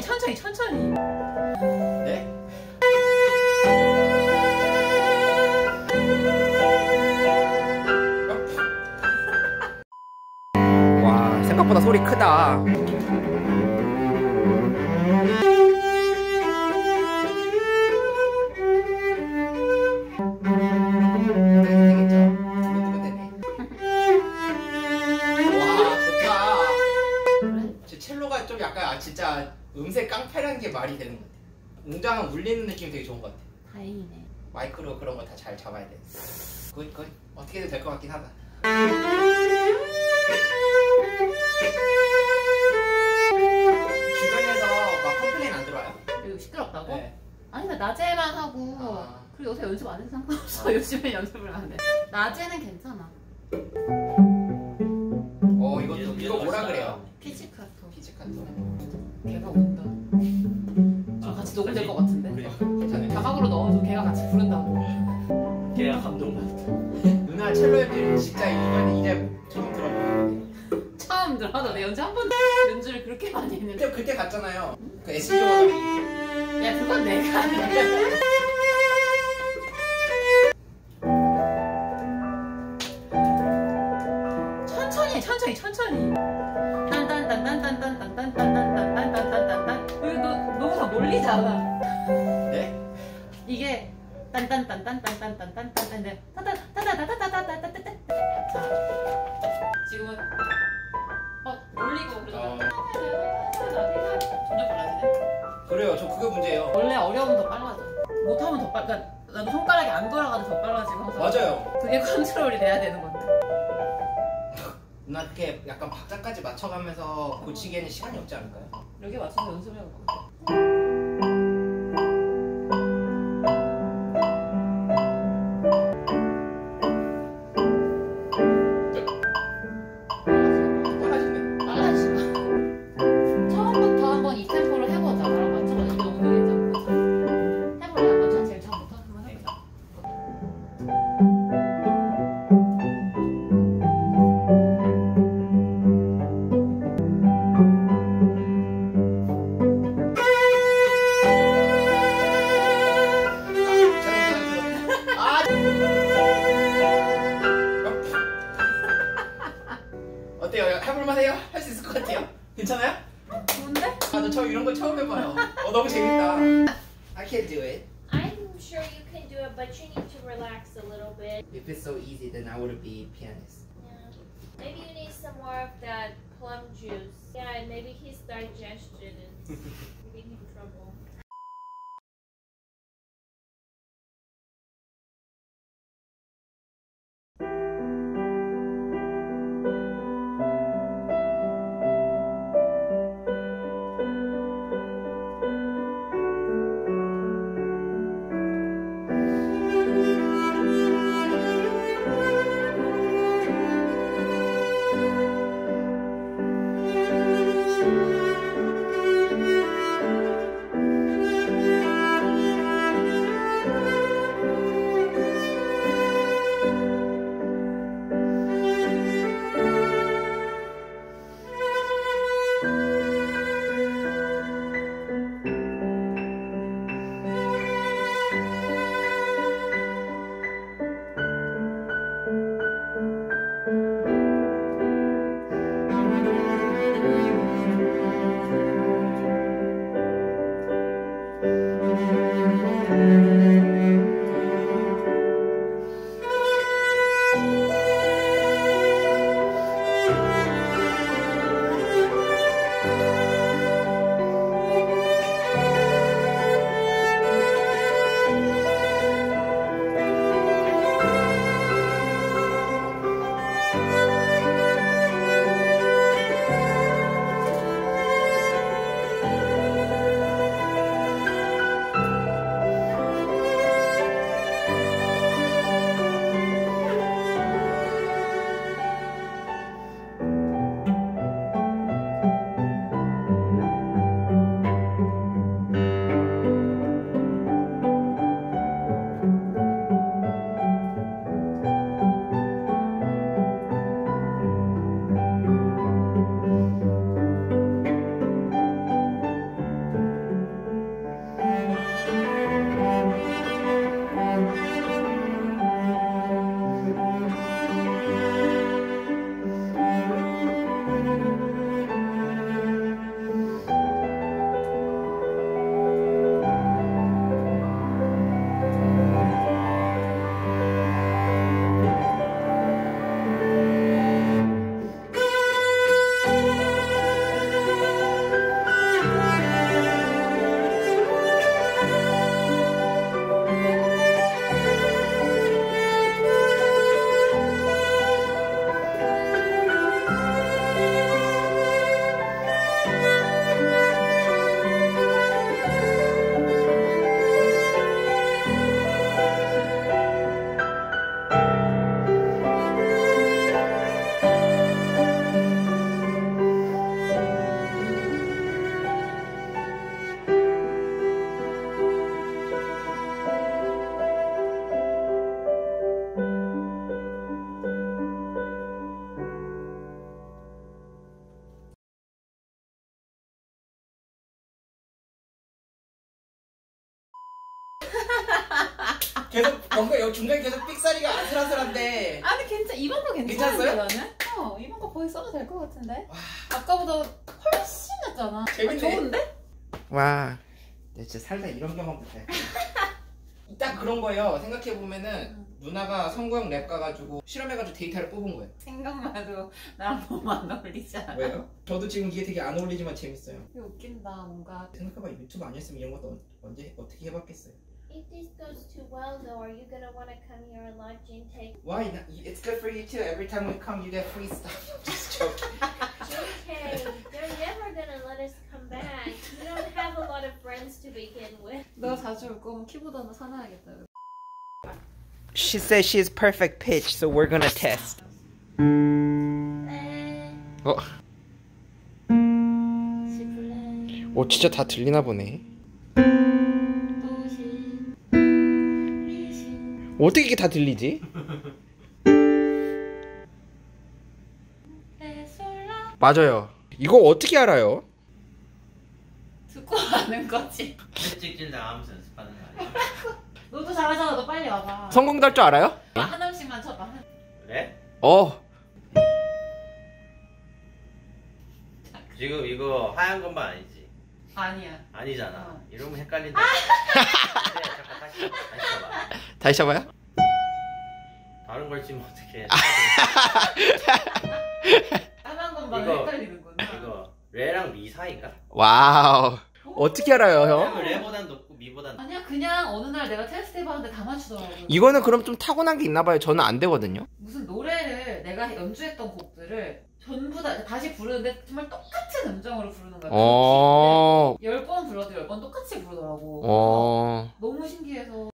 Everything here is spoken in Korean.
천천히 천천히 천천히. 네? 와 생각보다 소리 크다. 와 좋다. 제 첼로가 좀 약간 아, 진짜 음색 깡패라는 게 말이 되는 것 같아 웅장한 울리는 느낌이 되게 좋은 것 같아 다행이네 마이크로 그런 거 다 잘 잡아야 돼 그거, 그거 어떻게든 될 것 같긴 하다 주변에서 막 complain 안 들어와요? 이거 시끄럽다고? 네. 아니 나 낮에만 하고 아. 그리고 요새 연습 안 해서 상관없어 요즘에 연습을 안 해 낮에는 괜찮아 어 이것도 이거 뭐라 그래요? 피지카토 걔가 온다. 저 같이 녹음 될 것 같은데? 자막으로 넣어도 걔가 같이 부른다고. 걔가 감동 받았다. 누나 첼로 연주를 진짜 이번에 이제 처음 들어보는데 처음 들어 나내 연주 한번 연주를 그렇게 많이 했는데. 그때 갔잖아요. 그 SG 조각이 야 그건 내가 딴딴딴딴딴딴딴딴딴딴 따따따따따따따따따따따 자 지금은 어 올리고 어. 그러다가 점점 빨라지네 그래요 저 그게 문제예요 원래 어려우면 더 빨라져. 못하면 더 빨. 그러니까 나도 손가락이 안 돌아가도 더 빨라지고 항상. 맞아요 그게 컨트롤이 돼야 되는 건데. 누나 그렇게 약간 박자까지 맞춰가면서 고치기에는 시간이 없지 않을까요? 여기 맞춰서 연습해 볼까? 어때요? 해볼만해요? 할 수 있을 것 같아요? 괜찮아요? 좋은데? 아, 저처 이런 거 처음 해봐요. 어, 너무 재밌다. I can do it. I'm sure you can do it, but you need to relax a little bit. If it's so easy, then I would be pianist. Yeah. Maybe you need some more of that plum juice. Yeah, and maybe his digestion is giving him trouble. 계속 뭔가 여기 중간에 계속 삑사리가 아슬아슬한데 아니 괜찮 이번 거 괜찮은데 괜찮았어요? 나는? 어 이번 거 거의 써도 될 것 같은데 아까보다 훨씬 낫잖아 재밌네. 아, 좋은데? 와, 내 진짜 살다 이런 경험 못해. 딱 그런 거예요. 생각해 보면은 누나가 성구형 랩 가가지고 실험해가지고 데이터를 뽑은 거예요. 생각만 해도 나랑 너무 안 어울리지 않아? 왜요? 저도 지금 이게 되게 안 어울리지만 재밌어요. 이거 웃긴다 뭔가 생각해봐 유튜브 아니었으면 이런 것도 언- 언제 어떻게 해봤겠어요? If this goes too well, though, are you gonna want to come here and watch Jin take Why? not? It's good for you too. Every time we come, you get free stuff. Just joking. JK? They're never gonna let us come back. You don't have a lot of friends to begin with. 너 자주 올 거면 키보드 하나 사놔야겠다 She says she's perfect pitch, so we're gonna test. 어, 시플레 오 진짜 다 들리나 보네. 어떻게 이게 다 들리지? 맞아요. 이거 어떻게 알아요? 듣고 아는 거지 찍질 나가면서 연습하는 거 아니야? 너도 잘하잖아 너 빨리 와봐 성공 달줄 알아요? 하나씩만 쳐봐 그래? 어. 지금 이거 하얀 것만 아니지? 아니야 아니잖아. 어. 이러면 헷갈린다. 그래, 잠깐 다시 다시. 다시 잡아요? 다른 걸 치면 어떻게? 까만 것만 이거- 헷갈리는구나 이거 레랑 미 사이인가? Wow. 어떻게 알아요, 형? 레보단 높고 미보단 아니야 그냥 어느 날 내가 테스트 해봤는데 다 맞추더라고 이거는 그럼 좀 타고난 게 있나 봐요. 저는 안 되거든요. 무슨 노래를 내가 연주했던 곡들을 전부 다 다시 부르는데 정말 똑같은 음정으로 부르는 거야 어. 열번 불러도 열 번 똑같이 부르더라고 어. 너무 신기해서